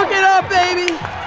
Cook it up, baby!